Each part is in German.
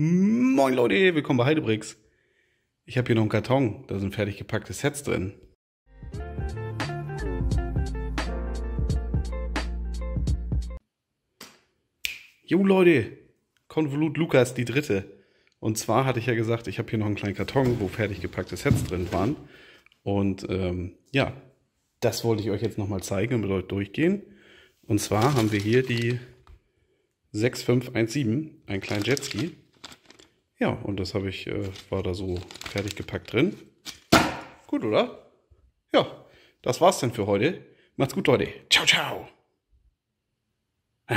Moin Leute, willkommen bei Heidebricks. Ich habe hier noch einen Karton, da sind fertig gepackte Sets drin. Jo Leute, Konvolut Lukas die dritte. Und zwar hatte ich ja gesagt, ich habe hier noch einen kleinen Karton, wo fertig gepackte Sets drin waren. Und ähm, ja, das wollte ich euch jetzt nochmal zeigen und mit euch durchgehen. Und zwar haben wir hier die 6517, einen kleinen Jetski. Ja, und das habe ich, äh, war da so fertig gepackt drin. Gut, oder? Ja, das war's dann für heute. Macht's gut, Leute. Ciao, ciao.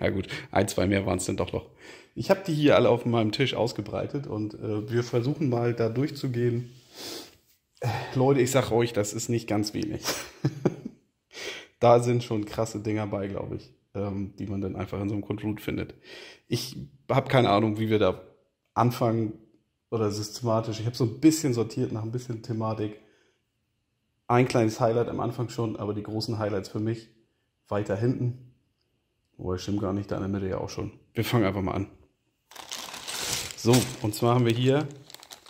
ja gut, ein, zwei mehr waren es dann doch noch. Ich habe die hier alle auf meinem Tisch ausgebreitet und äh, wir versuchen mal da durchzugehen. Leute, ich sag euch, das ist nicht ganz wenig. da sind schon krasse Dinger bei, glaube ich, ähm, die man dann einfach in so einem Controot findet. Ich habe keine Ahnung, wie wir da anfangen oder systematisch. Ich habe so ein bisschen sortiert nach ein bisschen Thematik. Ein kleines Highlight am Anfang schon, aber die großen Highlights für mich weiter hinten. Oh, stimmt gar nicht, da in der Mitte ja auch schon. Wir fangen einfach mal an. So, und zwar haben wir hier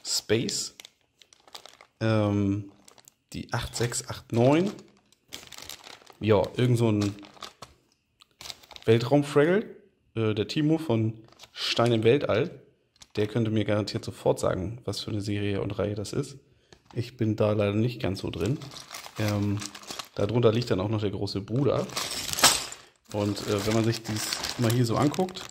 Space, ähm, die 8689. Ja, irgend so ein Weltraumfraggle, äh, der Timo von Stein im Weltall. Der könnte mir garantiert sofort sagen, was für eine Serie und Reihe das ist. Ich bin da leider nicht ganz so drin. Ähm, darunter liegt dann auch noch der große Bruder. Und äh, wenn man sich dies mal hier so anguckt,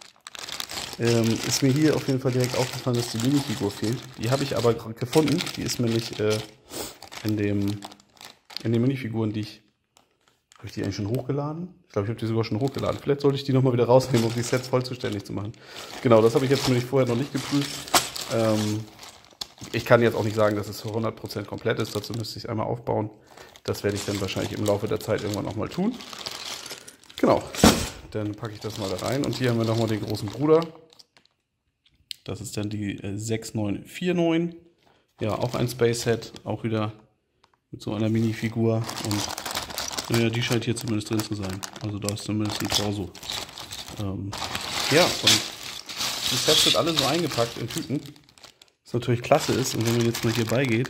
ähm, ist mir hier auf jeden Fall direkt aufgefallen, dass die Minifigur fehlt. Die habe ich aber gefunden. Die ist mir nicht äh, in, dem, in den Minifiguren, die ich. Habe ich die eigentlich schon hochgeladen? Ich glaube, ich habe die sogar schon hochgeladen. Vielleicht sollte ich die nochmal wieder rausnehmen, um die Sets vollzuständig zu machen. Genau, das habe ich jetzt nämlich vorher noch nicht geprüft. Ähm, ich kann jetzt auch nicht sagen, dass es zu 100% komplett ist. Dazu müsste ich es einmal aufbauen. Das werde ich dann wahrscheinlich im Laufe der Zeit irgendwann auch mal tun. Genau, dann packe ich das mal da rein. Und hier haben wir nochmal den großen Bruder. Das ist dann die 6949. Äh, ja, auch ein Space Set, auch wieder mit so einer Minifigur. Und naja, die scheint hier zumindest drin zu sein. Also da ist zumindest ein Torso. Ähm, ja, und die Sets sind alle so eingepackt in Tüten. Was natürlich klasse ist, und wenn man jetzt mal hier beigeht,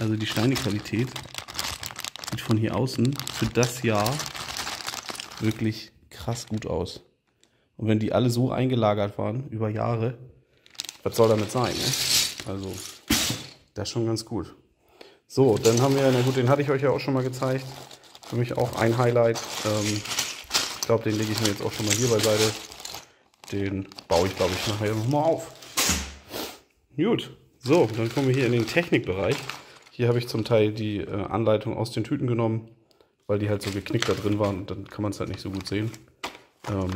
also die Steinequalität sieht von hier außen für das Jahr wirklich krass gut aus. Und wenn die alle so eingelagert waren über Jahre, was soll damit sein? Ne? Also, das ist schon ganz gut. So, dann haben wir, na gut, den hatte ich euch ja auch schon mal gezeigt. Für mich auch ein Highlight. Ähm, ich glaube, den lege ich mir jetzt auch schon mal hier beiseite. Den baue ich, glaube ich, nachher nochmal auf. Gut, so, dann kommen wir hier in den Technikbereich. Hier habe ich zum Teil die äh, Anleitung aus den Tüten genommen weil die halt so geknickt da drin waren und dann kann man es halt nicht so gut sehen. Ähm,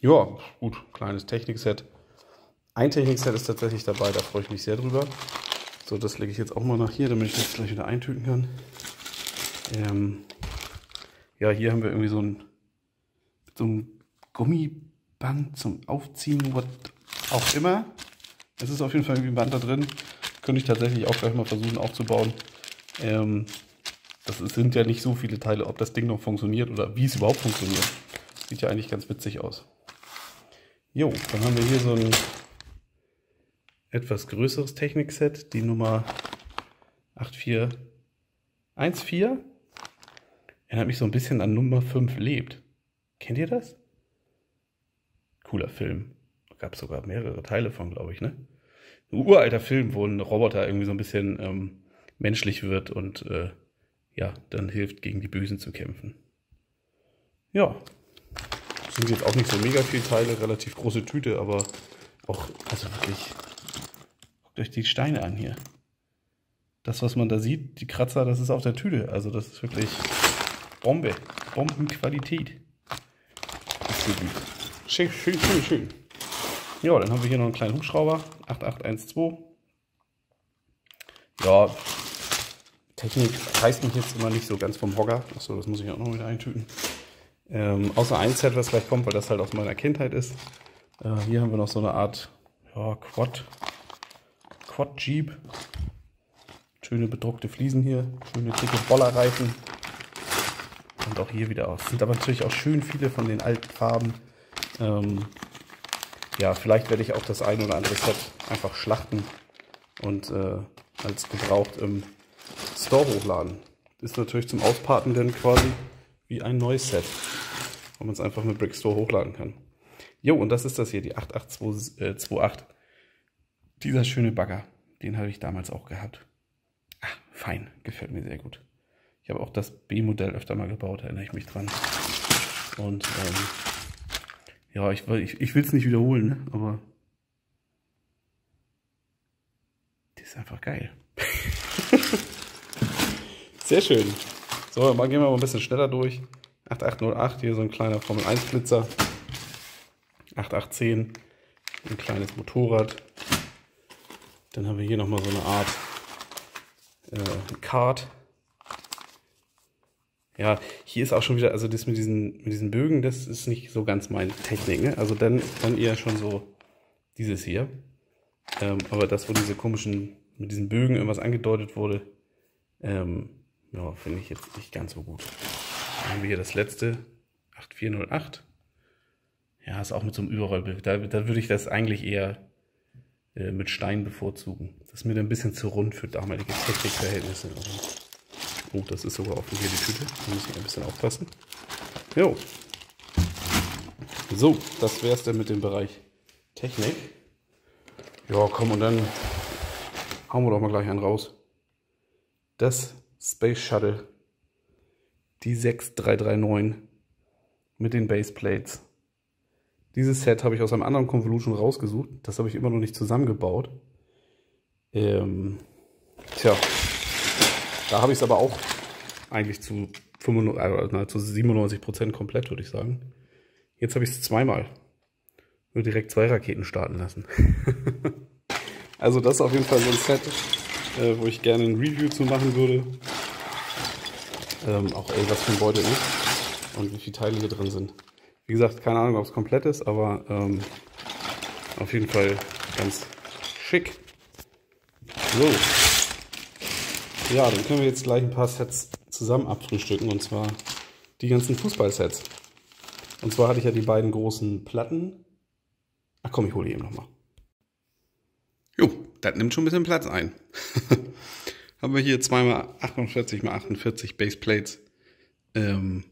ja, gut, kleines Technikset. Ein Technikset ist tatsächlich dabei, da freue ich mich sehr drüber. So, das lege ich jetzt auch mal nach hier, damit ich das gleich wieder eintüten kann. Ähm, ja, hier haben wir irgendwie so ein, so ein Gummiband zum Aufziehen, was auch immer. Es ist auf jeden Fall irgendwie ein Band da drin. Könnte ich tatsächlich auch gleich mal versuchen aufzubauen. Ähm, das sind ja nicht so viele Teile, ob das Ding noch funktioniert oder wie es überhaupt funktioniert. Sieht ja eigentlich ganz witzig aus. Jo, dann haben wir hier so ein etwas größeres Technikset, die Nummer 8414. Erinnert mich so ein bisschen an Nummer 5 lebt. Kennt ihr das? Cooler Film. Gab sogar mehrere Teile von, glaube ich, ne? Ein uralter Film, wo ein Roboter irgendwie so ein bisschen ähm, menschlich wird und äh, ja, dann hilft, gegen die Bösen zu kämpfen. Ja, sind jetzt auch nicht so mega viele Teile, relativ große Tüte, aber auch, also wirklich, guckt euch die Steine an hier. Das, was man da sieht, die Kratzer, das ist auf der Tüte. Also das ist wirklich Bombe, Bombenqualität. Schön, schön, schön, schön. Ja, dann haben wir hier noch einen kleinen Hubschrauber, 8812. Ja, Technik reißt mich jetzt immer nicht so ganz vom Hocker. Achso, das muss ich auch noch wieder eintüten. Ähm, außer ein Set, was gleich kommt, weil das halt aus meiner Kindheit ist. Äh, hier haben wir noch so eine Art ja, Quad, Quad Jeep. Schöne bedruckte Fliesen hier, schöne dicke Bollerreifen. Und auch hier wieder aus. Sind aber natürlich auch schön viele von den alten Farben. Ähm, ja, vielleicht werde ich auch das eine oder andere Set einfach schlachten und äh, als gebraucht im Store hochladen. Ist natürlich zum Ausparten dann quasi wie ein neues Set, wo man es einfach mit Brickstore hochladen kann. Jo, und das ist das hier, die 88228. Äh, Dieser schöne Bagger, den habe ich damals auch gehabt. Ah, fein, gefällt mir sehr gut. Habe auch das B-Modell öfter mal gebaut, erinnere ich mich dran. Und ähm, ja, ich, ich, ich will es nicht wiederholen, ne? aber die ist einfach geil. Sehr schön. So, dann gehen wir mal ein bisschen schneller durch. 8808, hier so ein kleiner Formel 1 Blitzer. 8810, ein kleines Motorrad. Dann haben wir hier nochmal so eine Art äh, Kart. Ja, hier ist auch schon wieder, also das mit diesen, mit diesen Bögen, das ist nicht so ganz meine Technik. Ne? Also dann, dann eher schon so dieses hier. Ähm, aber das, wo diese komischen, mit diesen Bögen irgendwas angedeutet wurde, ähm, ja, finde ich jetzt nicht ganz so gut. Dann haben wir hier das letzte, 8408. Ja, ist auch mit so einem Überrollbild. Da, da würde ich das eigentlich eher äh, mit Stein bevorzugen. Das ist mir dann ein bisschen zu rund für damalige Technikverhältnisse. Oh, das ist sogar offen hier die Tüte. Da muss ich ein bisschen aufpassen. Jo. So, das wäre es dann mit dem Bereich Technik. Ja, komm, und dann hauen wir doch mal gleich einen raus. Das Space Shuttle, die 6339 mit den Baseplates. Dieses Set habe ich aus einem anderen Convolution rausgesucht. Das habe ich immer noch nicht zusammengebaut. Ähm, tja, da habe ich es aber auch eigentlich zu, 95, äh, zu 97% komplett, würde ich sagen. Jetzt habe ich es zweimal. Nur direkt zwei Raketen starten lassen. also das ist auf jeden Fall so ein Set, äh, wo ich gerne ein Review zu machen würde. Ähm, auch ey, was für ein Beutel ist und wie viele Teile hier drin sind. Wie gesagt, keine Ahnung, ob es komplett ist, aber ähm, auf jeden Fall ganz schick. So. Ja, dann können wir jetzt gleich ein paar Sets zusammen abfrühstücken und zwar die ganzen Fußballsets. Und zwar hatte ich ja die beiden großen Platten. Ach komm, ich hole die eben nochmal. Jo, das nimmt schon ein bisschen Platz ein. Haben wir hier zweimal 48 x 48 Baseplates ähm,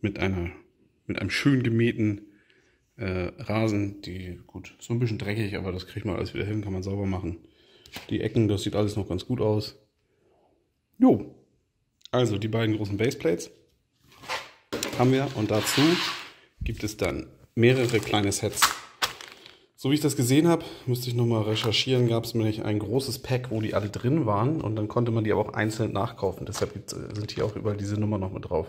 mit einer mit einem schön gemähten äh, Rasen, die gut so ein bisschen dreckig, aber das kriegt man alles wieder hin, kann man sauber machen. Die Ecken, das sieht alles noch ganz gut aus. Jo, also die beiden großen Baseplates haben wir und dazu gibt es dann mehrere kleine Sets. So wie ich das gesehen habe, müsste ich nochmal recherchieren, gab es nämlich ein großes Pack, wo die alle drin waren und dann konnte man die aber auch einzeln nachkaufen. Deshalb sind hier auch überall diese Nummer noch mit drauf.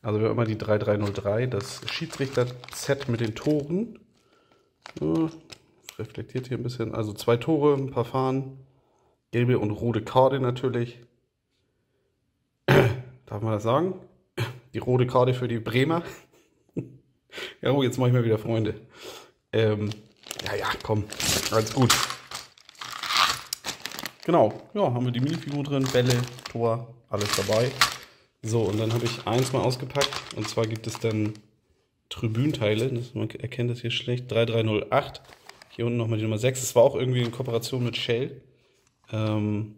Also wir haben immer die 3303, das Schiedsrichter-Set mit den Toren. Ja, reflektiert hier ein bisschen. Also zwei Tore, ein paar Fahnen, gelbe und rote Karte natürlich. Darf man das sagen? Die rote Karte für die Bremer. ja, oh, jetzt mache ich mal wieder Freunde. Ähm, ja, ja, komm. Alles gut. Genau, ja, haben wir die Minifigur drin, Bälle, Tor, alles dabei. So, und dann habe ich eins mal ausgepackt. Und zwar gibt es dann Tribünteile. Man erkennt das hier schlecht. 3308. Hier unten nochmal die Nummer 6. Das war auch irgendwie in Kooperation mit Shell. Ähm,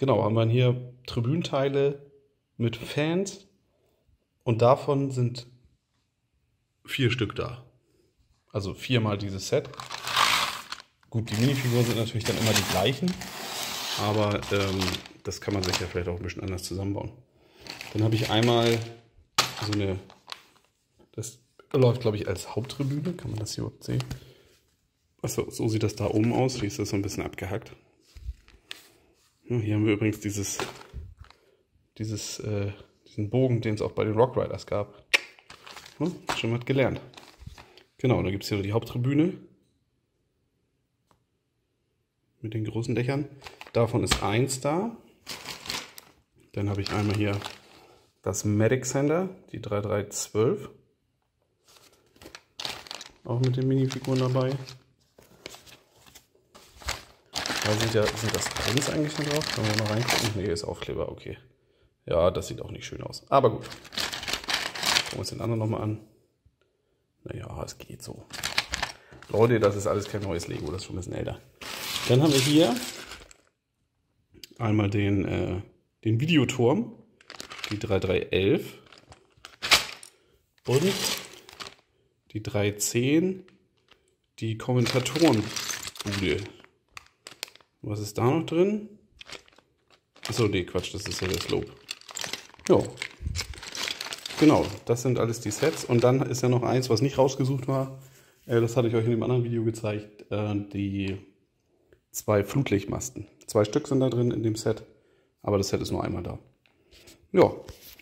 genau, haben wir hier Tribünteile mit Fans und davon sind vier Stück da. Also viermal dieses Set. Gut, die Minifiguren sind natürlich dann immer die gleichen, aber ähm, das kann man sich ja vielleicht auch ein bisschen anders zusammenbauen. Dann habe ich einmal so eine, das läuft glaube ich als Haupttribüne, kann man das hier überhaupt sehen? Achso, so sieht das da oben aus, hier ist das so ein bisschen abgehackt. Hier haben wir übrigens dieses dieses, äh, diesen Bogen, den es auch bei den Rock Riders gab. Hm, schon mal gelernt. Genau, da gibt es hier die Haupttribüne mit den großen Dächern. Davon ist eins da. Dann habe ich einmal hier das Medic Center, die 3312. Auch mit den Minifiguren dabei. Da sind, ja, sind das eins eigentlich da drauf? Können wir mal reingucken? Ne, ist Aufkleber, okay. Ja, das sieht auch nicht schön aus. Aber gut. Gucken wir uns den anderen nochmal an. Naja, es geht so. Leute, das ist alles kein neues Lego, das ist schon ein bisschen älter. Dann haben wir hier einmal den, äh, den Videoturm, die 3311 und die 310, die Kommentatorenbude. Was ist da noch drin? Achso, nee, Quatsch, das ist ja der Slope. Ja. Genau, das sind alles die Sets. Und dann ist ja noch eins, was nicht rausgesucht war. Äh, das hatte ich euch in dem anderen Video gezeigt. Äh, die zwei Flutlichtmasten. Zwei Stück sind da drin in dem Set. Aber das Set ist nur einmal da. Ja,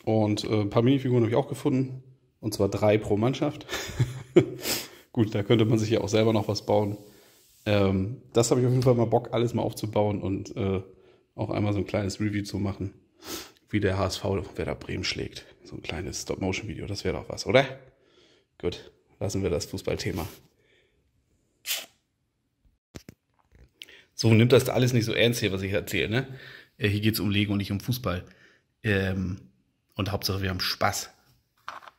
und äh, ein paar Minifiguren habe ich auch gefunden. Und zwar drei pro Mannschaft. Gut, da könnte man sich ja auch selber noch was bauen. Ähm, das habe ich auf jeden Fall mal Bock, alles mal aufzubauen und äh, auch einmal so ein kleines Review zu machen, wie der HSV Werder Bremen schlägt. So ein kleines Stop-Motion-Video, das wäre doch was, oder? Gut, lassen wir das Fußballthema. So, nimmt das alles nicht so ernst hier, was ich erzähle, ne? Äh, hier geht es um Lego und nicht um Fußball. Ähm, und Hauptsache, wir haben Spaß.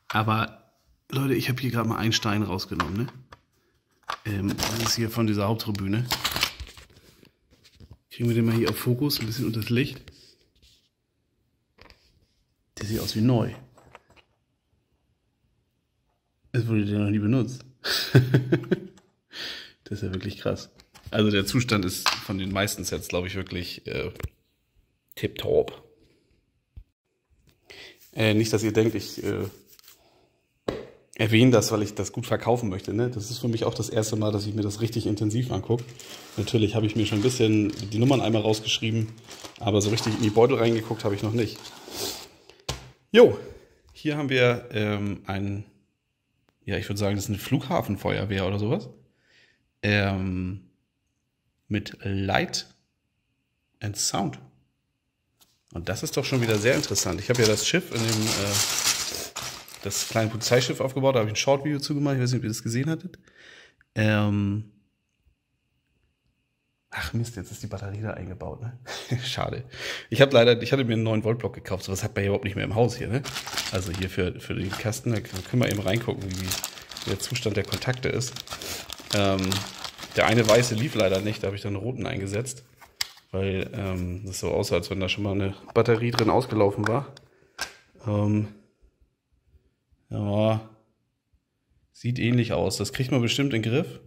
Aber, Leute, ich habe hier gerade mal einen Stein rausgenommen, ne? Ähm, das ist hier von dieser Haupttribüne. Kriegen wir den mal hier auf Fokus, ein bisschen unter das Licht. Der sieht aus wie neu. Es wurde der noch nie benutzt. das ist ja wirklich krass. Also der Zustand ist von den meisten Sets, glaube ich, wirklich äh, tipptopp. Äh, nicht, dass ihr denkt, ich äh, erwähne das, weil ich das gut verkaufen möchte. Ne? Das ist für mich auch das erste Mal, dass ich mir das richtig intensiv angucke. Natürlich habe ich mir schon ein bisschen die Nummern einmal rausgeschrieben, aber so richtig in die Beutel reingeguckt habe ich noch nicht. Jo, hier haben wir ähm, ein, ja, ich würde sagen, das ist eine Flughafenfeuerwehr oder sowas. Ähm, mit Light and Sound. Und das ist doch schon wieder sehr interessant. Ich habe ja das Schiff in dem äh, das kleine Polizeischiff aufgebaut. Da habe ich ein Short-Video zu gemacht. Ich weiß nicht, ob ihr das gesehen hattet. Ähm Ach Mist, jetzt ist die Batterie da eingebaut, ne? Schade. Ich habe leider, ich hatte mir einen neuen Voltblock gekauft, so was hat man ja überhaupt nicht mehr im Haus hier, ne? Also hier für, für den Kasten, da können wir eben reingucken, wie, wie der Zustand der Kontakte ist. Ähm, der eine weiße lief leider nicht, da habe ich dann einen roten eingesetzt, weil ähm, das so aussah, als wenn da schon mal eine Batterie drin ausgelaufen war. Ähm, ja, sieht ähnlich aus. Das kriegt man bestimmt in den Griff.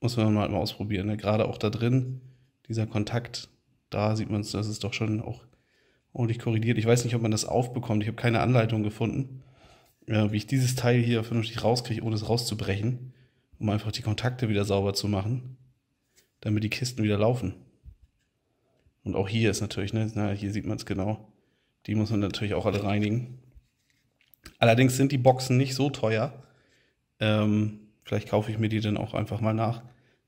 Muss man mal, ausprobieren. Ne? Gerade auch da drin, dieser Kontakt, da sieht man es, das ist doch schon auch ordentlich korrigiert. Ich weiß nicht, ob man das aufbekommt. Ich habe keine Anleitung gefunden, äh, wie ich dieses Teil hier vernünftig rauskriege, ohne es rauszubrechen, um einfach die Kontakte wieder sauber zu machen, damit die Kisten wieder laufen. Und auch hier ist natürlich, ne, na, hier sieht man es genau. Die muss man natürlich auch alle reinigen. Allerdings sind die Boxen nicht so teuer. Ähm, vielleicht kaufe ich mir die dann auch einfach mal nach.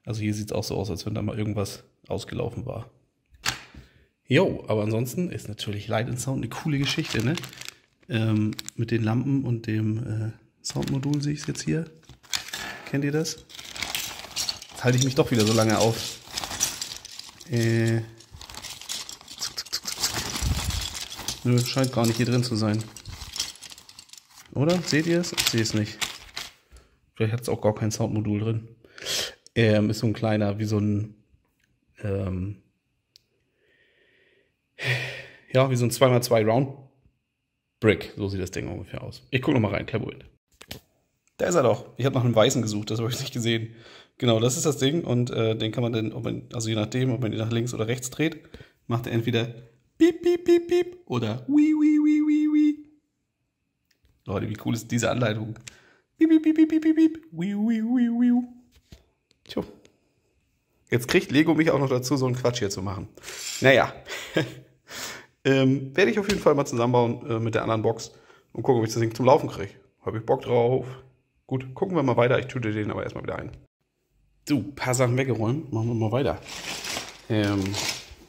Also hier sieht es auch so aus, als wenn da mal irgendwas ausgelaufen war. Jo, aber ansonsten ist natürlich Light and Sound eine coole Geschichte, ne? Ähm, mit den Lampen und dem äh, Soundmodul sehe ich es jetzt hier. Kennt ihr das? Jetzt halte ich mich doch wieder so lange auf. Äh, Nö, scheint gar nicht hier drin zu sein. Oder? Seht ihr es? Ich sehe es nicht. Vielleicht hat es auch gar kein Soundmodul drin. Ähm, ist so ein kleiner, wie so ein, ähm, ja, wie so ein 2x2 Round Brick. So sieht das Ding ungefähr aus. Ich gucke nochmal rein, kein Problem. Da ist er doch. Ich habe nach einem weißen gesucht, das habe ich nicht gesehen. Genau, das ist das Ding und äh, den kann man dann, also je nachdem, ob man ihn nach links oder rechts dreht, macht er entweder piep, piep, piep, piep oder wie, wie, wie, wie, wie. Leute, wie cool ist diese Anleitung? Piep, piep, piep, piep, piep, piep. Wie, wie, wie, wie. Tjo. Jetzt kriegt Lego mich auch noch dazu, so einen Quatsch hier zu machen. Naja. ähm, Werde ich auf jeden Fall mal zusammenbauen äh, mit der anderen Box und gucken, ob ich das Ding zum Laufen kriege. Habe ich Bock drauf. Gut, gucken wir mal weiter. Ich tüte den aber erstmal wieder ein. So, paar Sachen weggeräumt. Machen wir mal weiter. Ähm,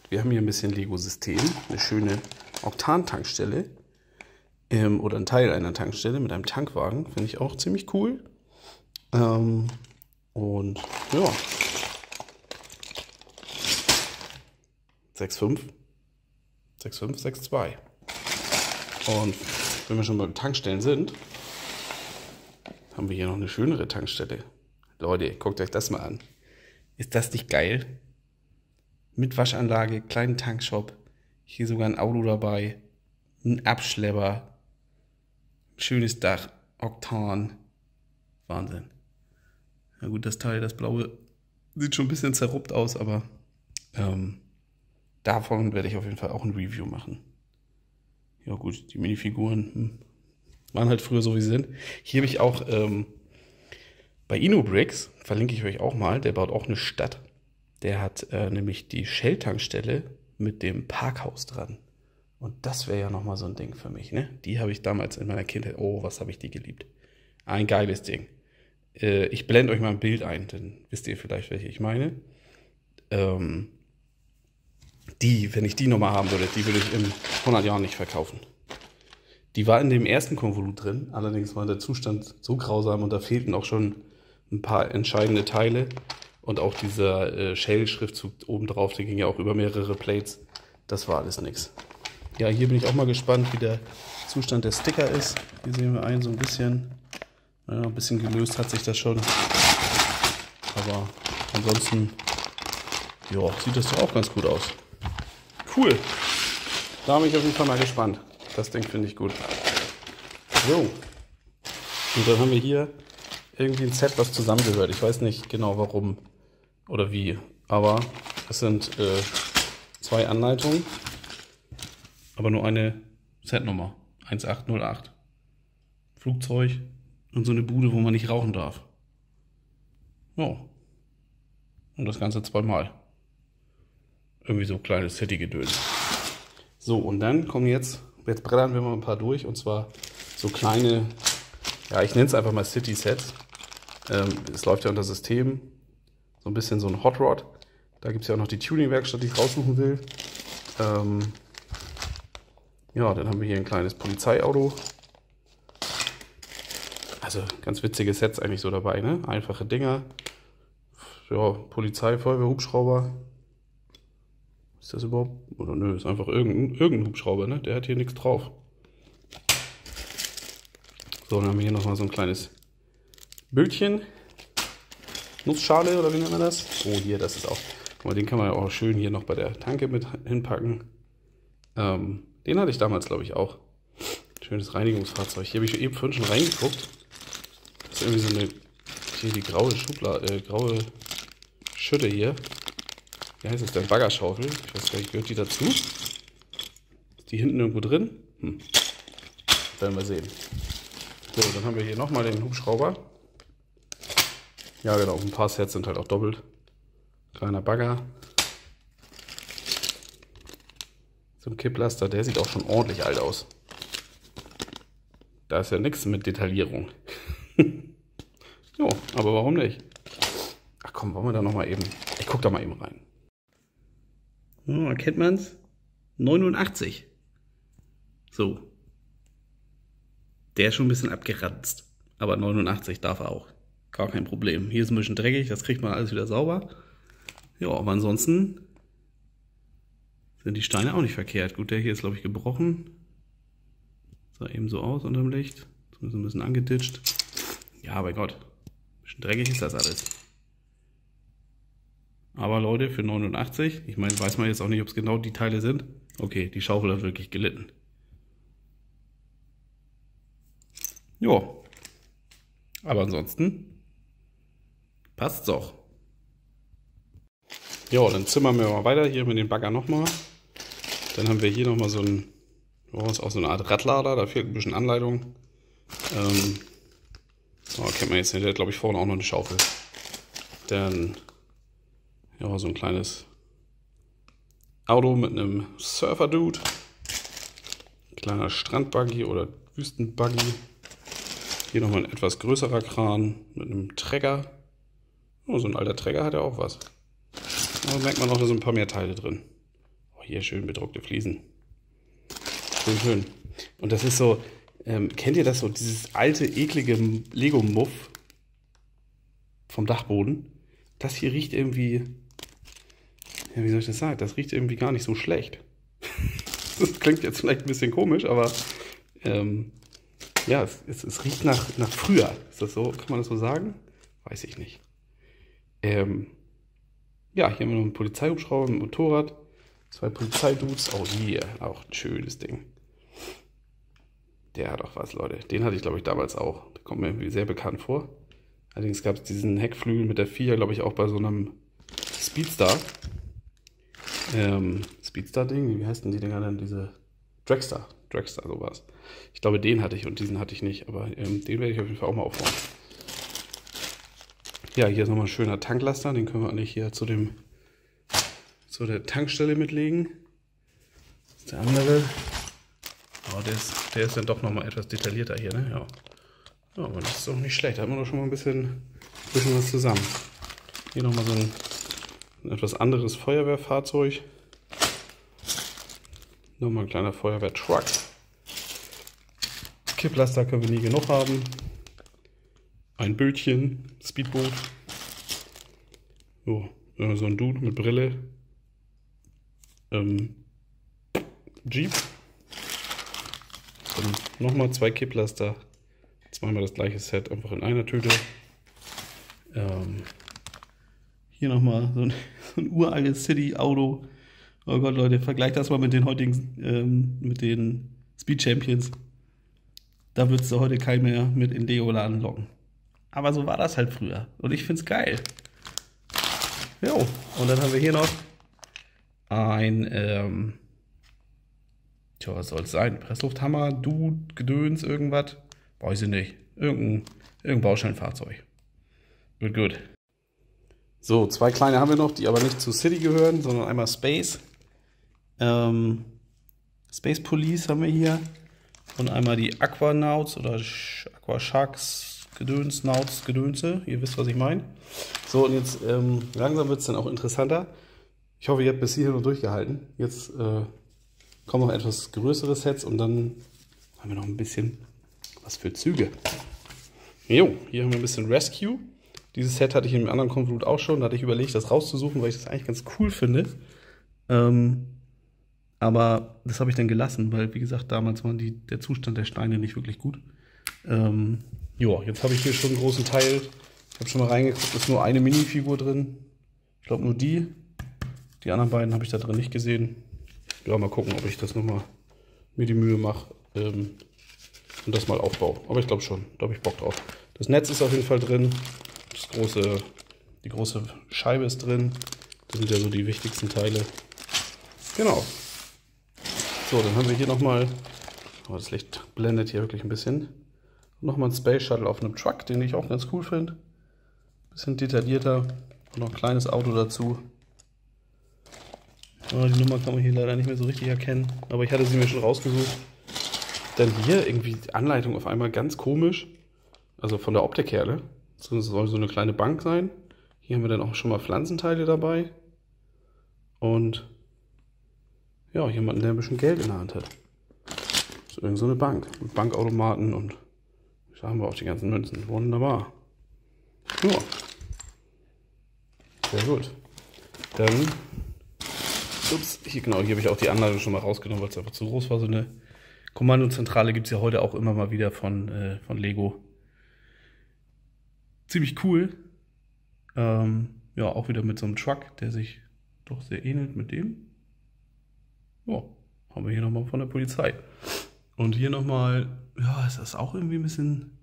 wir haben hier ein bisschen Lego-System. Eine schöne Oktan-Tankstelle. Ähm, oder ein Teil einer Tankstelle mit einem Tankwagen. Finde ich auch ziemlich cool. Ähm, und ja. 6,5. 6,5, 6,2. Und wenn wir schon beim Tankstellen sind, haben wir hier noch eine schönere Tankstelle. Leute, guckt euch das mal an. Ist das nicht geil? Mit Waschanlage, kleinen Tankshop. Hier sogar ein Auto dabei. Ein Abschlepper. Schönes Dach. Oktan. Wahnsinn. Na gut, das Teil, das blaue, sieht schon ein bisschen zerruppt aus, aber ähm, davon werde ich auf jeden Fall auch ein Review machen. Ja gut, die Minifiguren hm, waren halt früher so, wie sie sind. Hier habe ich auch ähm, bei InnoBricks, verlinke ich euch auch mal, der baut auch eine Stadt. Der hat äh, nämlich die Shell-Tankstelle mit dem Parkhaus dran. Und das wäre ja nochmal so ein Ding für mich, ne? Die habe ich damals in meiner Kindheit, oh, was habe ich die geliebt. Ein geiles Ding. Äh, ich blende euch mal ein Bild ein, dann wisst ihr vielleicht, welche ich meine. Ähm, die, wenn ich die nochmal haben würde, die würde ich in 100 Jahren nicht verkaufen. Die war in dem ersten Konvolut drin, allerdings war der Zustand so grausam und da fehlten auch schon ein paar entscheidende Teile. Und auch dieser äh, Shell-Schriftzug obendrauf, der ging ja auch über mehrere Plates. Das war alles nix. Ja, hier bin ich auch mal gespannt, wie der Zustand der Sticker ist. Hier sehen wir einen so ein bisschen. Ja, ein bisschen gelöst hat sich das schon. Aber ansonsten, ja, sieht das doch auch ganz gut aus. Cool. Da bin ich auf jeden Fall mal gespannt. Das Ding finde ich gut. So. Und dann haben wir hier irgendwie ein Set, was zusammengehört. Ich weiß nicht genau warum oder wie. Aber es sind äh, zwei Anleitungen, aber nur eine Setnummer. 1808. Flugzeug und so eine Bude, wo man nicht rauchen darf. Ja. Und das Ganze zweimal. Irgendwie so kleines City-Gedöns. So, und dann kommen jetzt, jetzt brettern wir mal ein paar durch. Und zwar so kleine, ja, ich nenne es einfach mal City-Sets. Ähm, es läuft ja unter System. So ein bisschen so ein Hot Rod. Da gibt es ja auch noch die Tuning-Werkstatt, die ich raussuchen will. Ähm, ja, dann haben wir hier ein kleines Polizeiauto. Also ganz witzige Sets eigentlich so dabei, ne? Einfache Dinger. Ja, Polizei, Feuerwehr, Hubschrauber. Ist das überhaupt? Oder nö, ist einfach irgendein, irgendein Hubschrauber, ne? Der hat hier nichts drauf. So, dann haben wir hier nochmal so ein kleines Bildchen. Nussschale oder wie nennt man das? Oh, hier, das ist auch. Guck mal, den kann man ja auch schön hier noch bei der Tanke mit hinpacken. Ähm, den hatte ich damals, glaube ich, auch. Schönes Reinigungsfahrzeug. Hier habe ich eben vorhin schon reingeguckt. Das ist irgendwie so eine. Hier die graue Schublade, äh, graue Schütte hier. Wie heißt das denn? Baggerschaufel. Ich weiß gar nicht, gehört die dazu? Ist die hinten irgendwo drin? Hm. Werden wir sehen. So, dann haben wir hier nochmal den Hubschrauber. Ja, genau. Ein paar Sets sind halt auch doppelt. Kleiner Bagger. So ein Kipplaster, der sieht auch schon ordentlich alt aus. Da ist ja nichts mit Detaillierung. jo, aber warum nicht? Ach komm, wollen wir da nochmal eben. Ich guck da mal eben rein. Oh, erkennt man's? 89. So. Der ist schon ein bisschen abgeranzt. Aber 89 darf er auch. Gar kein Problem. Hier ist ein bisschen dreckig, das kriegt man alles wieder sauber. Ja, aber ansonsten sind die Steine auch nicht verkehrt. Gut, der hier ist, glaube ich, gebrochen. Sah eben so aus unter dem Licht. Zumindest ein bisschen angeditscht. Ja, bei Gott. Ein bisschen dreckig ist das alles. Aber Leute, für 89, ich meine, weiß man jetzt auch nicht, ob es genau die Teile sind. Okay, die Schaufel hat wirklich gelitten. Ja. Aber ansonsten Passt doch. Ja, dann zimmern wir mal weiter hier mit dem Bagger nochmal. Dann haben wir hier nochmal so ein, oh, ist auch so eine Art Radlader, da fehlt ein bisschen Anleitung. Ähm, oh, kennt man jetzt nicht, der hat glaube ich vorne auch noch eine Schaufel. Dann, ja, so ein kleines Auto mit einem Surfer-Dude. Kleiner Strandbuggy oder Wüstenbuggy. Hier nochmal ein etwas größerer Kran mit einem Trecker. Oh, so ein alter Träger hat ja auch was. Da merkt man auch, da sind ein paar mehr Teile drin. Oh, hier schön bedruckte Fliesen. Schön, schön. Und das ist so, ähm, kennt ihr das so, dieses alte, eklige Lego-Muff vom Dachboden? Das hier riecht irgendwie, ja, wie soll ich das sagen? Das riecht irgendwie gar nicht so schlecht. das klingt jetzt vielleicht ein bisschen komisch, aber ähm, Ja, es, es, es, riecht nach, nach früher. Ist das so? Kann man das so sagen? Weiß ich nicht. Ähm, ja, hier haben wir noch einen Polizeihubschrauber mit Motorrad. Zwei Polizeidudes. Oh, hier, auch ein schönes Ding. Der hat auch was, Leute. Den hatte ich, glaube ich, damals auch. Der kommt mir irgendwie sehr bekannt vor. Allerdings gab es diesen Heckflügel mit der 4, glaube ich, auch bei so einem Speedstar. Ähm, Speedstar-Ding, wie heißt denn die Dinger denn? Diese Dragster. Dragster, sowas. Ich glaube, den hatte ich und diesen hatte ich nicht, aber ähm, den werde ich auf jeden Fall auch mal aufbauen. Ja, hier ist nochmal ein schöner Tanklaster, den können wir eigentlich hier zu dem zu der Tankstelle mitlegen. Das ist der andere. Aber der ist, der ist dann doch nochmal etwas detaillierter hier, ne? Ja. ja. aber das ist doch nicht schlecht. Da haben wir doch schon mal ein bisschen, bisschen was zusammen. Hier nochmal so ein, ein etwas anderes Feuerwehrfahrzeug. Nochmal ein kleiner Feuerwehrtruck. Kipplaster können wir nie genug haben. Ein Bötchen, Speedboot. So, so ein Dude mit Brille. Ähm, Jeep. Dann nochmal zwei Kipplaster. Zweimal das gleiche Set, einfach in einer Tüte. Ähm, hier nochmal so ein, so ein uraltes City-Auto. Oh Gott, Leute, vergleicht das mal mit den heutigen, ähm, mit den Speed Champions. Da würdest du heute kein mehr mit in Deola anlocken. Aber so war das halt früher. Und ich find's geil. Jo, und dann haben wir hier noch ein, ähm, tja, was soll es sein? Presslufthammer, Dude, Gedöns, irgendwas? Weiß ich nicht. Irgendein, irgendein Baustellenfahrzeug. Gut, gut. So, zwei kleine haben wir noch, die aber nicht zu City gehören, sondern einmal Space. Ähm, Space Police haben wir hier. Und einmal die Aquanauts oder Aqua Sharks Gedöns, Nauts, Gedönse. Ihr wisst, was ich meine. So, und jetzt ähm, langsam wird es dann auch interessanter. Ich hoffe, ihr habt bis hierhin noch durchgehalten. Jetzt äh, kommen noch etwas größere Sets und dann haben wir noch ein bisschen was für Züge. Jo, hier haben wir ein bisschen Rescue. Dieses Set hatte ich im anderen Konvolut auch schon. Da hatte ich überlegt, das rauszusuchen, weil ich das eigentlich ganz cool finde. Ähm, aber das habe ich dann gelassen, weil, wie gesagt, damals war die, der Zustand der Steine nicht wirklich gut. Ähm, ja, jetzt habe ich hier schon einen großen Teil. Ich habe schon mal reingeguckt, ist nur eine Minifigur drin. Ich glaube nur die. Die anderen beiden habe ich da drin nicht gesehen. Ja, mal gucken, ob ich das nochmal mir die Mühe mache ähm, und das mal aufbaue. Aber ich glaube schon, da habe ich Bock drauf. Das Netz ist auf jeden Fall drin. Das große, die große Scheibe ist drin. Das sind ja so die wichtigsten Teile. Genau. So, dann haben wir hier nochmal, oh, das Licht blendet hier wirklich ein bisschen, nochmal ein Space Shuttle auf einem Truck, den ich auch ganz cool finde. Bisschen detaillierter und noch ein kleines Auto dazu. Oh, die Nummer kann man hier leider nicht mehr so richtig erkennen, aber ich hatte sie mir schon rausgesucht. Dann hier irgendwie die Anleitung auf einmal ganz komisch, also von der Optik her, ne? Das soll so eine kleine Bank sein. Hier haben wir dann auch schon mal Pflanzenteile dabei. Und ja, jemanden, der ein bisschen Geld in der Hand hat. Das ist irgend so eine Bank mit Bankautomaten und da haben wir auch die ganzen Münzen. Wunderbar. Ja. Sehr gut. Dann, ups, hier genau, hier habe ich auch die Anleitung schon mal rausgenommen, weil es einfach zu groß war. So eine Kommandozentrale gibt es ja heute auch immer mal wieder von, äh, von Lego. Ziemlich cool. Ähm, ja, auch wieder mit so einem Truck, der sich doch sehr ähnelt mit dem. Ja, haben wir hier nochmal von der Polizei. Und hier nochmal, ja, ist das auch irgendwie ein bisschen.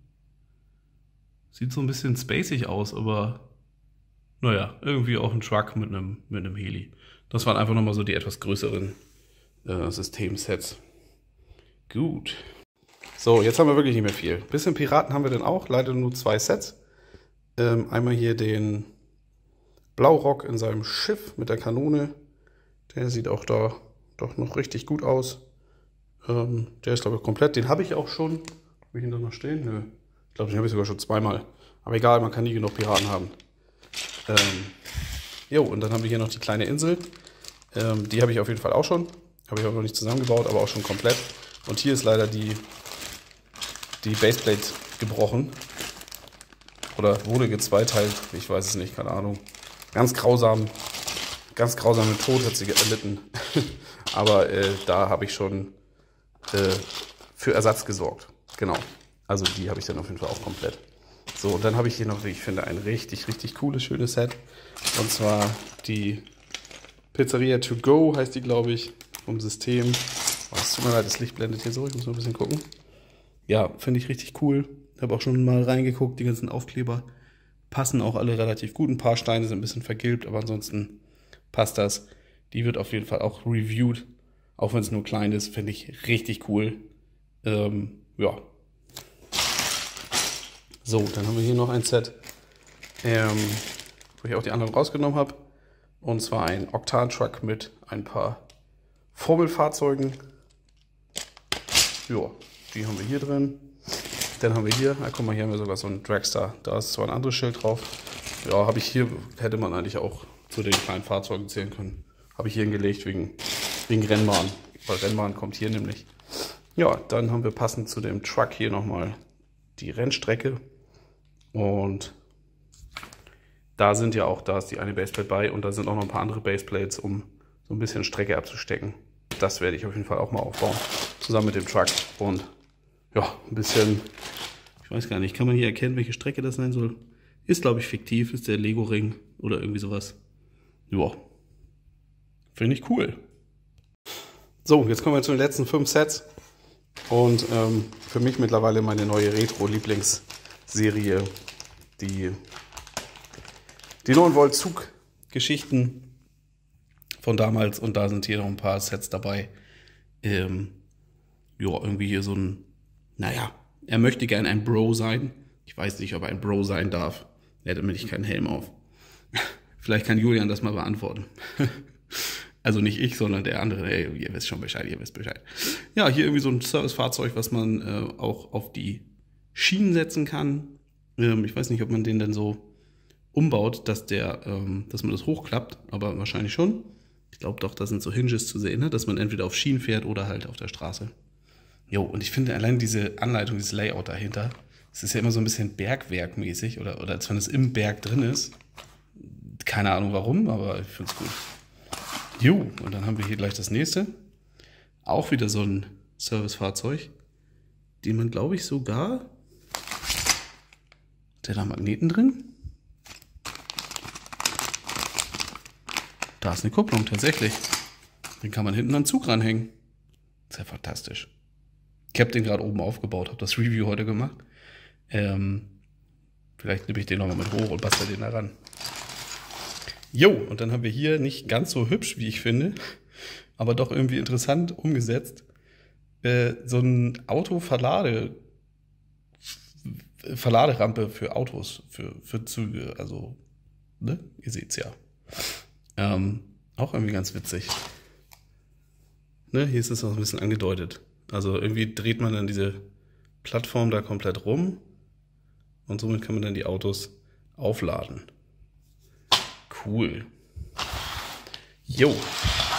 Sieht so ein bisschen spacig aus, aber naja, irgendwie auch ein Truck mit einem, mit einem Heli. Das waren einfach nochmal so die etwas größeren äh, Systemsets. Gut. So, jetzt haben wir wirklich nicht mehr viel. Bisschen Piraten haben wir denn auch, leider nur zwei Sets. Ähm, einmal hier den Blaurock in seinem Schiff mit der Kanone. Der sieht auch da doch noch richtig gut aus. Ähm, der ist, glaube ich, komplett. Den habe ich auch schon. Habe ich ihn da noch stehen? Nö. Ich glaube, den habe ich sogar schon zweimal. Aber egal, man kann nie genug Piraten haben. Ähm, jo, und dann haben wir hier noch die kleine Insel. Ähm, die habe ich auf jeden Fall auch schon. Habe ich auch noch nicht zusammengebaut, aber auch schon komplett. Und hier ist leider die, die Baseplate gebrochen. Oder wurde gezweiteilt. Ich weiß es nicht, keine Ahnung. Ganz grausam. Ganz grausamen Tod hat sie erlitten. Aber äh, da habe ich schon äh, für Ersatz gesorgt. Genau. Also die habe ich dann auf jeden Fall auch komplett. So, und dann habe ich hier noch, wie ich finde, ein richtig, richtig cooles, schönes Set. Und zwar die Pizzeria To Go heißt die, glaube ich, vom System. Oh, es tut mir leid, das Licht blendet hier so, ich muss mal ein bisschen gucken. Ja, finde ich richtig cool. Habe auch schon mal reingeguckt, die ganzen Aufkleber passen auch alle relativ gut. Ein paar Steine sind ein bisschen vergilbt, aber ansonsten passt das. Die wird auf jeden Fall auch reviewed, auch wenn es nur klein ist, finde ich richtig cool. Ähm, ja. So, dann haben wir hier noch ein Set, ähm, wo ich auch die anderen rausgenommen habe. Und zwar ein Oktan-Truck mit ein paar Formelfahrzeugen. Ja, die haben wir hier drin. Dann haben wir hier, na, guck mal, hier haben wir sogar so einen Dragster. Da ist zwar ein anderes Schild drauf. Ja, habe ich hier, hätte man eigentlich auch zu den kleinen Fahrzeugen zählen können. Habe ich hier hingelegt wegen, wegen Rennbahn. Weil Rennbahn kommt hier nämlich. Ja, dann haben wir passend zu dem Truck hier nochmal die Rennstrecke. Und da sind ja auch, da ist die eine Baseplate bei und da sind auch noch ein paar andere Baseplates, um so ein bisschen Strecke abzustecken. Das werde ich auf jeden Fall auch mal aufbauen. Zusammen mit dem Truck. Und ja, ein bisschen, ich weiß gar nicht, kann man hier erkennen, welche Strecke das sein soll? Ist, glaube ich, fiktiv, ist der Lego-Ring oder irgendwie sowas. Ja, finde ich cool. So, jetzt kommen wir zu den letzten fünf Sets. Und ähm, für mich mittlerweile meine neue Retro-Lieblingsserie, die, die 9 Volt Zug-Geschichten von damals. Und da sind hier noch ein paar Sets dabei. Ähm, ja, irgendwie hier so ein naja, er möchte gern ein Bro sein. Ich weiß nicht, ob er ein Bro sein darf. Er hat nämlich keinen Helm auf. Vielleicht kann Julian das mal beantworten. also nicht ich, sondern der andere. Hey, ihr wisst schon Bescheid, ihr wisst Bescheid. Ja, hier irgendwie so ein Servicefahrzeug, was man äh, auch auf die Schienen setzen kann. Ähm, ich weiß nicht, ob man den dann so umbaut, dass der, ähm, dass man das hochklappt, aber wahrscheinlich schon. Ich glaube doch, da sind so Hinges zu sehen, ne? dass man entweder auf Schienen fährt oder halt auf der Straße. Jo, und ich finde allein diese Anleitung, dieses Layout dahinter, es ist ja immer so ein bisschen Bergwerkmäßig oder, oder als wenn es im Berg drin ist. Keine Ahnung warum, aber ich finde es gut. Jo, und dann haben wir hier gleich das nächste. Auch wieder so ein Servicefahrzeug, den man, glaube ich, sogar. Der da Magneten drin? Da ist eine Kupplung, tatsächlich. Den kann man hinten an den Zug ranhängen. Sehr fantastisch. Ich habe den gerade oben aufgebaut, habe das Review heute gemacht. Ähm, vielleicht nehme ich den nochmal mit hoch und bastel den da ran. Jo, und dann haben wir hier nicht ganz so hübsch, wie ich finde, aber doch irgendwie interessant umgesetzt. Äh, so ein Autoverlade Verladerampe für Autos, für, für Züge. Also, ne? Ihr seht's ja. Ähm, auch irgendwie ganz witzig. Ne? Hier ist es auch ein bisschen angedeutet. Also irgendwie dreht man dann diese Plattform da komplett rum und somit kann man dann die Autos aufladen. Cool. Jo.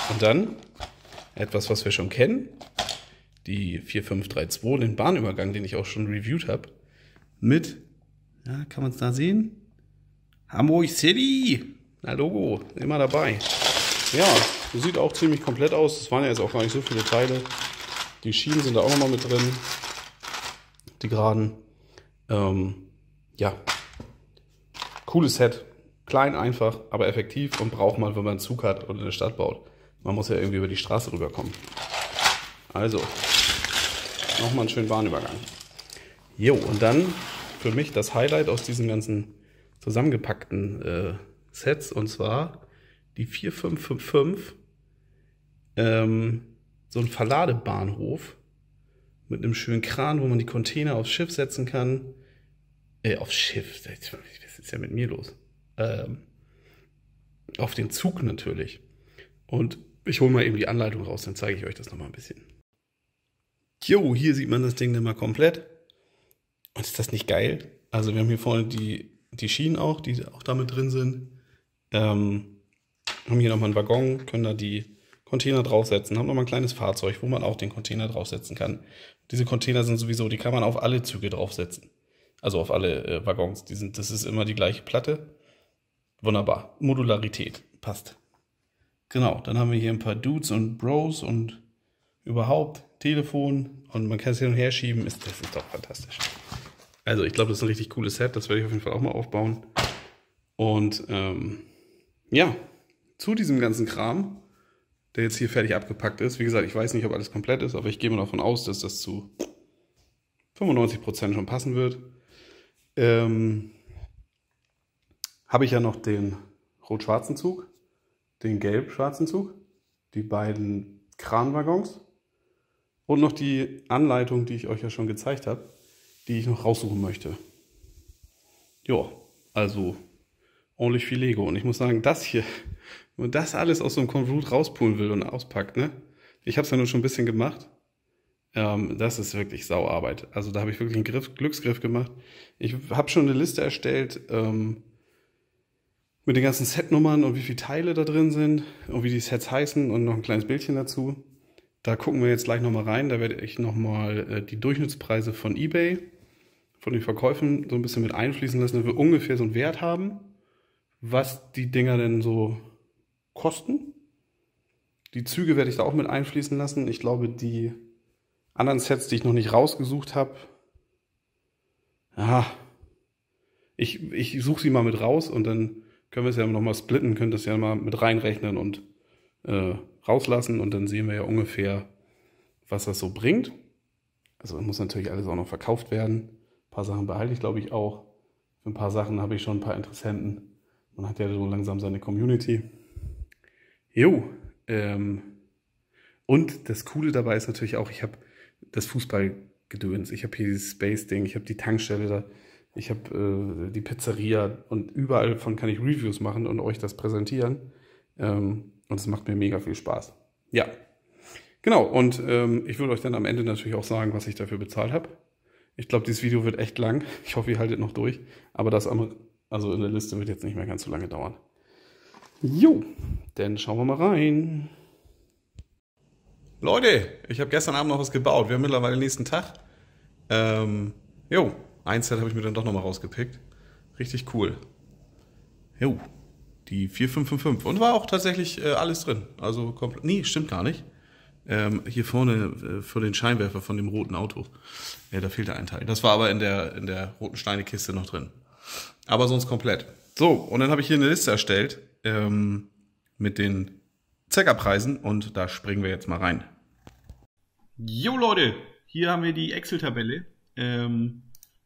Und dann etwas, was wir schon kennen. Die 4532, den Bahnübergang, den ich auch schon reviewed habe. Mit, ja, kann man es da sehen? Hamburg City. Na Logo, immer dabei. Ja, sieht auch ziemlich komplett aus. Es waren ja jetzt auch gar nicht so viele Teile. Die Schienen sind da auch nochmal mit drin. Die geraden. Ähm, ja. Cooles Set. Klein, einfach, aber effektiv und braucht man, wenn man einen Zug hat und eine Stadt baut. Man muss ja irgendwie über die Straße rüberkommen. Also, nochmal einen schönen Bahnübergang. Jo, und dann für mich das Highlight aus diesen ganzen zusammengepackten äh, Sets und zwar die 4555 ähm, so ein Verladebahnhof mit einem schönen Kran, wo man die Container aufs Schiff setzen kann. Äh, aufs Schiff, was ist ja mit mir los? Ähm, auf den Zug natürlich. Und ich hole mal eben die Anleitung raus, dann zeige ich euch das nochmal ein bisschen. Jo, hier sieht man das Ding dann mal komplett. Und ist das nicht geil? Also wir haben hier vorne die, die Schienen auch, die auch damit drin sind. Ähm, haben hier nochmal einen Waggon, können da die Container draufsetzen, haben nochmal ein kleines Fahrzeug, wo man auch den Container draufsetzen kann. Diese Container sind sowieso, die kann man auf alle Züge draufsetzen. Also auf alle äh, Waggons. Die sind, das ist immer die gleiche Platte. Wunderbar. Modularität. Passt. Genau, dann haben wir hier ein paar Dudes und Bros und überhaupt, Telefon und man kann es hin und her schieben, das ist doch fantastisch. Also ich glaube, das ist ein richtig cooles Set, das werde ich auf jeden Fall auch mal aufbauen. Und ähm, ja, zu diesem ganzen Kram, der jetzt hier fertig abgepackt ist, wie gesagt, ich weiß nicht, ob alles komplett ist, aber ich gehe mal davon aus, dass das zu 95% schon passen wird. Ähm, habe ich ja noch den rot-schwarzen Zug, den gelb-schwarzen Zug, die beiden Kranwaggons und noch die Anleitung, die ich euch ja schon gezeigt habe, die ich noch raussuchen möchte. Ja, also ordentlich viel Lego. Und ich muss sagen, das hier, wenn man das alles aus so einem Konvolut rauspulen will und auspackt, ne? Ich habe es ja nur schon ein bisschen gemacht. Ähm, das ist wirklich Sauarbeit. Also da habe ich wirklich einen Griff, Glücksgriff gemacht. Ich habe schon eine Liste erstellt ähm, mit den ganzen Setnummern und wie viele Teile da drin sind und wie die Sets heißen und noch ein kleines Bildchen dazu. Da gucken wir jetzt gleich nochmal rein. Da werde ich nochmal äh, die Durchschnittspreise von eBay, von den Verkäufen so ein bisschen mit einfließen lassen, dass wir ungefähr so einen Wert haben, was die Dinger denn so kosten. Die Züge werde ich da auch mit einfließen lassen. Ich glaube, die anderen Sets, die ich noch nicht rausgesucht habe, ja, ich, ich suche sie mal mit raus und dann können wir es ja nochmal splitten, können das ja mal mit reinrechnen und äh, rauslassen und dann sehen wir ja ungefähr, was das so bringt. Also muss natürlich alles auch noch verkauft werden. Ein paar Sachen behalte ich, glaube ich, auch. Für ein paar Sachen habe ich schon ein paar Interessenten. Man hat ja so langsam seine Community. Jo. Ähm, und das Coole dabei ist natürlich auch, ich habe das Fußballgedöns. Ich habe hier dieses Space-Ding, ich habe die Tankstelle da, ich habe äh, die Pizzeria und überall von kann ich Reviews machen und euch das präsentieren. Ähm, und es macht mir mega viel Spaß. Ja. Genau, und ähm, ich würde euch dann am Ende natürlich auch sagen, was ich dafür bezahlt habe. Ich glaube, dieses Video wird echt lang. Ich hoffe, ihr haltet noch durch. Aber das also in der Liste wird jetzt nicht mehr ganz so lange dauern. Jo, dann schauen wir mal rein. Leute, ich habe gestern Abend noch was gebaut. Wir haben mittlerweile den nächsten Tag. Ähm, jo, ein Set habe ich mir dann doch nochmal rausgepickt. Richtig cool. Jo, die 4555. Und war auch tatsächlich äh, alles drin. Also komplett. Nee, stimmt gar nicht. Ähm, hier vorne äh, für den Scheinwerfer von dem roten Auto. Ja, da fehlte ein Teil. Das war aber in der, in der roten Steinekiste noch drin. Aber sonst komplett. So, und dann habe ich hier eine Liste erstellt ähm, mit den Zeckerpreisen und da springen wir jetzt mal rein. Jo Leute, hier haben wir die Excel-Tabelle. Ähm,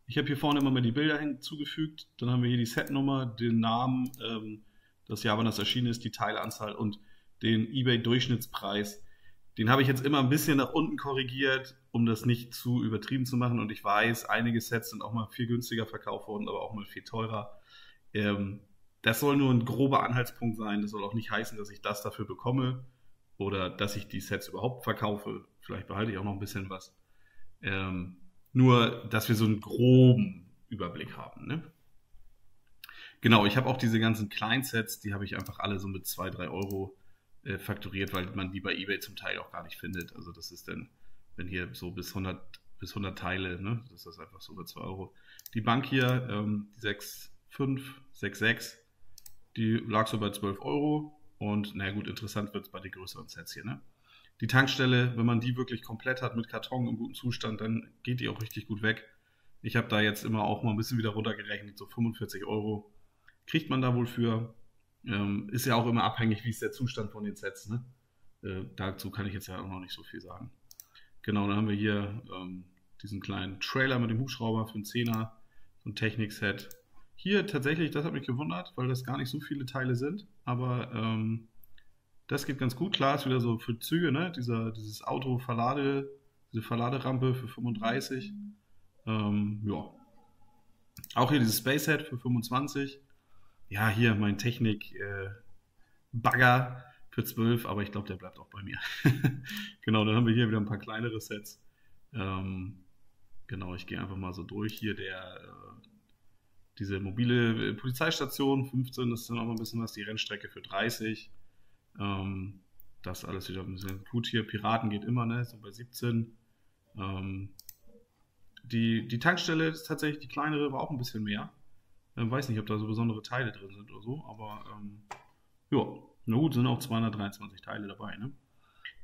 ich habe hier vorne immer mal die Bilder hinzugefügt. Dann haben wir hier die Setnummer, den Namen, ähm, das Jahr, wann das erschienen ist, die Teilanzahl und den eBay-Durchschnittspreis. Den habe ich jetzt immer ein bisschen nach unten korrigiert, um das nicht zu übertrieben zu machen. Und ich weiß, einige Sets sind auch mal viel günstiger verkauft worden, aber auch mal viel teurer. Ähm, das soll nur ein grober Anhaltspunkt sein. Das soll auch nicht heißen, dass ich das dafür bekomme oder dass ich die Sets überhaupt verkaufe. Vielleicht behalte ich auch noch ein bisschen was. Ähm, nur, dass wir so einen groben Überblick haben. Ne? Genau, ich habe auch diese ganzen Kleinsets, die habe ich einfach alle so mit 2, 3 Euro äh, fakturiert, weil man die bei eBay zum Teil auch gar nicht findet. Also das ist dann, wenn hier so bis 100, bis 100 Teile, ne, das ist einfach so über 2 Euro. Die Bank hier, ähm, die 6,5, 6,6, die lag so bei 12 Euro. Und naja gut, interessant wird es bei den größeren Sets hier. Ne? Die Tankstelle, wenn man die wirklich komplett hat mit Karton im guten Zustand, dann geht die auch richtig gut weg. Ich habe da jetzt immer auch mal ein bisschen wieder runtergerechnet, so 45 Euro kriegt man da wohl für. Ähm, ist ja auch immer abhängig, wie ist der Zustand von den Sets. Ne? Äh, dazu kann ich jetzt ja auch noch nicht so viel sagen. Genau, dann haben wir hier ähm, diesen kleinen Trailer mit dem Hubschrauber für einen Zehner, so ein Technik-Set. Hier tatsächlich, das hat mich gewundert, weil das gar nicht so viele Teile sind, aber ähm, das geht ganz gut. Klar, ist wieder so für Züge, ne? Dieser, dieses Auto-Verlade, diese Verladerampe für 35. Ähm, ja. Auch hier dieses Space-Head für 25 ja, hier mein Technik-Bagger äh, für 12, aber ich glaube, der bleibt auch bei mir. genau, dann haben wir hier wieder ein paar kleinere Sets. Ähm, genau, ich gehe einfach mal so durch. Hier der, äh, diese mobile äh, Polizeistation, 15, das ist dann auch mal ein bisschen was. Die Rennstrecke für 30. Ähm, das alles wieder ein bisschen gut hier. Piraten geht immer, ne? So bei 17. Ähm, die, die Tankstelle ist tatsächlich die kleinere, war auch ein bisschen mehr. Ähm, weiß nicht, ob da so besondere Teile drin sind oder so, aber ähm, ja, na gut, sind auch 223 Teile dabei. Ne?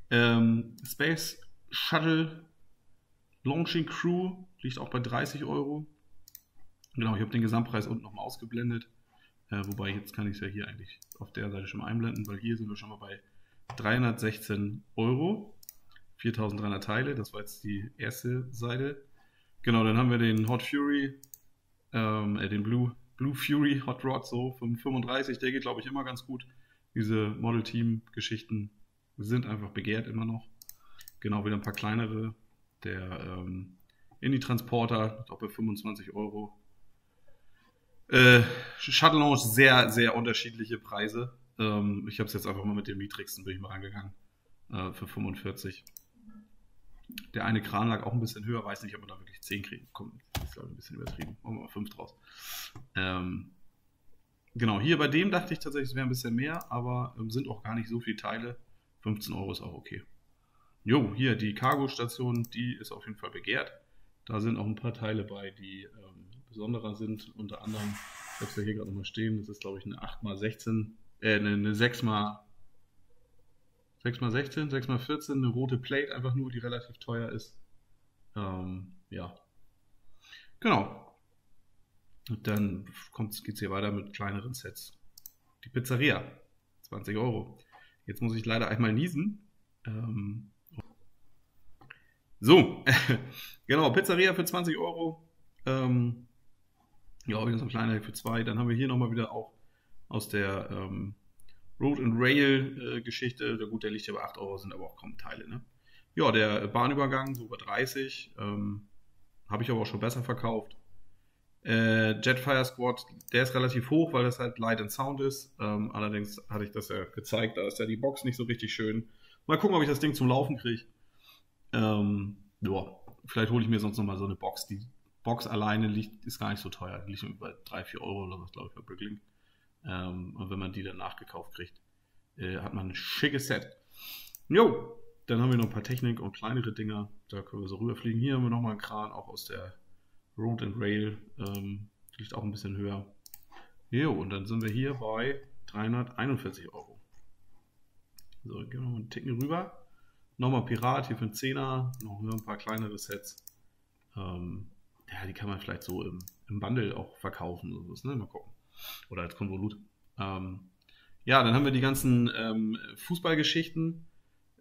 Ähm, Space Shuttle Launching Crew liegt auch bei 30 Euro. Genau, ich habe den Gesamtpreis unten nochmal ausgeblendet. Äh, wobei jetzt kann ich es ja hier eigentlich auf der Seite schon mal einblenden, weil hier sind wir schon mal bei 316 Euro. 4300 Teile, das war jetzt die erste Seite. Genau, dann haben wir den Hot Fury, ähm, äh, den Blue, Blue Fury Hot Rod, so 35, der geht glaube ich immer ganz gut. Diese Model Team Geschichten sind einfach begehrt immer noch. Genau, wieder ein paar kleinere. Der ähm, Indie-Transporter, auch bei 25 Euro. Äh, Shuttle Launch, sehr, sehr unterschiedliche Preise. Ähm, ich habe es jetzt einfach mal mit dem niedrigsten, bin ich mal rangegangen. Äh, für 45. Der eine Kran lag auch ein bisschen höher, weiß nicht, ob man da wirklich 10 kriegen. Komm, das ist glaube ich ein bisschen übertrieben. Machen wir mal 5 draus. Ähm, genau, hier bei dem dachte ich tatsächlich, es wäre ein bisschen mehr, aber ähm, sind auch gar nicht so viele Teile. 15 Euro ist auch okay. Jo, hier die Cargo-Station, die ist auf jeden Fall begehrt. Da sind auch ein paar Teile bei, die ähm, besonderer sind. Unter anderem, ich habe es ja hier gerade nochmal stehen, das ist glaube ich eine 8x16, äh, eine, eine 6x 6x16, 6x14, eine rote Plate einfach nur, die relativ teuer ist. Ähm, ja. Genau. Und dann geht es hier weiter mit kleineren Sets. Die Pizzeria, 20 Euro. Jetzt muss ich leider einmal niesen. Ähm, so, genau, Pizzeria für 20 Euro. Ähm, ja, wieder so ein kleiner für zwei. Dann haben wir hier nochmal wieder auch aus der ähm, Road and Rail äh, Geschichte. Der gut, der liegt ja bei 8 Euro, sind aber auch kaum Teile. Ne? Ja, der Bahnübergang, so bei 30. Ähm, Habe ich aber auch schon besser verkauft. Äh, Jetfire Squad, der ist relativ hoch, weil das halt Light and Sound ist. Ähm, allerdings hatte ich das ja gezeigt, da ist ja die Box nicht so richtig schön. Mal gucken, ob ich das Ding zum Laufen kriege. Ähm, ja, vielleicht hole ich mir sonst noch mal so eine Box. Die Box alleine liegt, ist gar nicht so teuer. Die liegt über 3, 4 Euro oder was, glaube ich, bei Bricklink. Ähm, und wenn man die dann nachgekauft kriegt, äh, hat man ein schickes Set. Jo, dann haben wir noch ein paar Technik und kleinere Dinger. Da können wir so rüberfliegen. Hier haben wir nochmal einen Kran, auch aus der Road and Rail. Ähm, liegt auch ein bisschen höher. Jo, und dann sind wir hier bei 341 Euro. So, gehen wir mal einen Ticken rüber. Nochmal Pirat hier für einen Zehner, noch ein paar kleinere Sets. Ähm, ja, die kann man vielleicht so im, im Bundle auch verkaufen oder was, ne? Mal gucken. Oder als Konvolut. Ähm, ja, dann haben wir die ganzen ähm, Fußballgeschichten.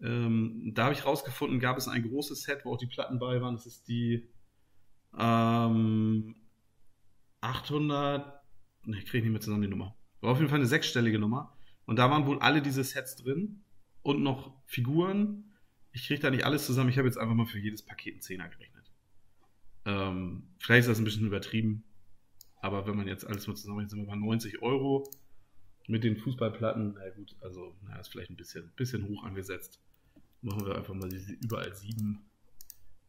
Ähm, da habe ich rausgefunden, gab es ein großes Set, wo auch die Platten bei waren. Das ist die ähm, 800. Ne, ich kriege nicht mehr zusammen die Nummer. War auf jeden Fall eine sechsstellige Nummer. Und da waren wohl alle diese Sets drin und noch Figuren ich kriege da nicht alles zusammen. Ich habe jetzt einfach mal für jedes Paket einen Zehner gerechnet. Ähm, vielleicht ist das ein bisschen übertrieben. Aber wenn man jetzt alles mal zusammen, jetzt sind wir bei 90 Euro mit den Fußballplatten. Na gut, also, na, ist vielleicht ein bisschen, bisschen hoch angesetzt. Machen wir einfach mal diese überall 7.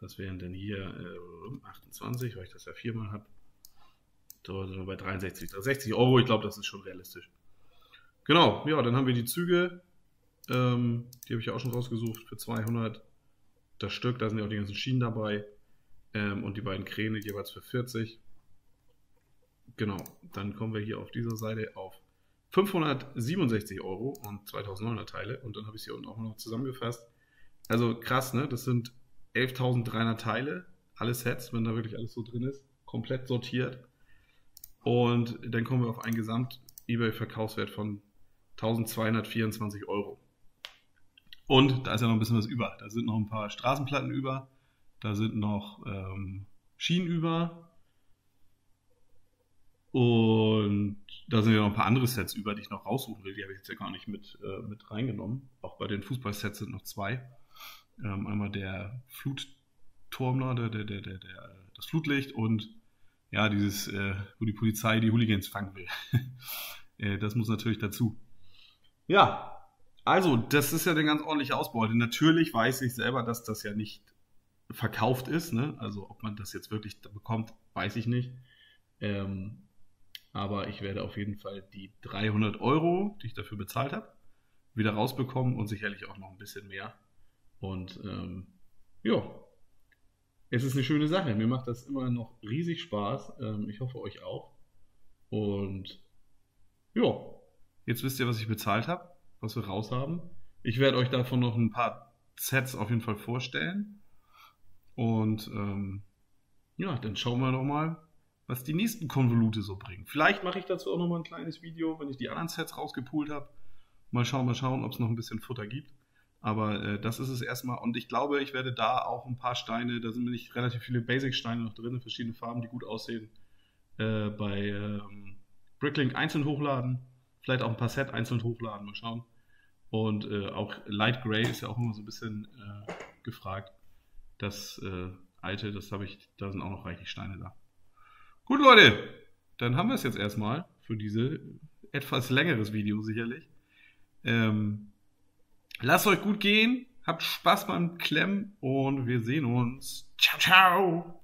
Das wären dann hier äh, 28, weil ich das ja viermal habe. So, sind wir bei 63, 60 Euro. Ich glaube, das ist schon realistisch. Genau, ja, dann haben wir die Züge. Ähm, die habe ich ja auch schon rausgesucht für 200 das Stück. Da sind ja auch die ganzen Schienen dabei. Ähm, und die beiden Kräne jeweils für 40. Genau, dann kommen wir hier auf dieser Seite auf 567 Euro und 2900 Teile. Und dann habe ich es hier unten auch noch zusammengefasst. Also krass, ne? Das sind 11.300 Teile, alle Sets, wenn da wirklich alles so drin ist, komplett sortiert. Und dann kommen wir auf einen Gesamt-Ebay-Verkaufswert von 1224 Euro. Und da ist ja noch ein bisschen was über. Da sind noch ein paar Straßenplatten über. Da sind noch ähm, Schienen über. Und da sind ja noch ein paar andere Sets über, die ich noch raussuchen will. Die habe ich jetzt ja gar nicht mit, äh, mit reingenommen. Auch bei den Fußballsets sind noch zwei. Ähm, einmal der Flutturmler, der, der, der, der, der, das Flutlicht und ja, dieses, äh, wo die Polizei die Hooligans fangen will. äh, das muss natürlich dazu. Ja, also, das ist ja eine ganz ordentliche Ausbeute. Natürlich weiß ich selber, dass das ja nicht verkauft ist. Ne? Also, ob man das jetzt wirklich bekommt, weiß ich nicht. Ähm, aber ich werde auf jeden Fall die 300 Euro, die ich dafür bezahlt habe, wieder rausbekommen und sicherlich auch noch ein bisschen mehr. Und ähm, ja, es ist eine schöne Sache. Mir macht das immer noch riesig Spaß. Ähm, ich hoffe euch auch. Und ja, jetzt wisst ihr, was ich bezahlt habe was wir raus haben. Ich werde euch davon noch ein paar Sets auf jeden Fall vorstellen. Und ähm, ja, dann schauen wir doch mal, was die nächsten Konvolute so bringen. Vielleicht mache ich dazu auch noch mal ein kleines Video, wenn ich die anderen Sets rausgepoolt habe. Mal schauen, mal schauen, ob es noch ein bisschen Futter gibt. Aber äh, das ist es erstmal. Und ich glaube, ich werde da auch ein paar Steine, da sind nämlich relativ viele Basic-Steine noch drin, verschiedene Farben, die gut aussehen, äh, bei ähm, Bricklink einzeln hochladen. Vielleicht auch ein paar Set einzeln hochladen, mal schauen. Und äh, auch Light Gray ist ja auch immer so ein bisschen äh, gefragt. Das äh, alte, das habe ich, da sind auch noch reichlich Steine da. Gut, Leute, dann haben wir es jetzt erstmal für diese etwas längeres Video sicherlich. Ähm, lasst euch gut gehen, habt Spaß beim Klemmen und wir sehen uns. Ciao, ciao!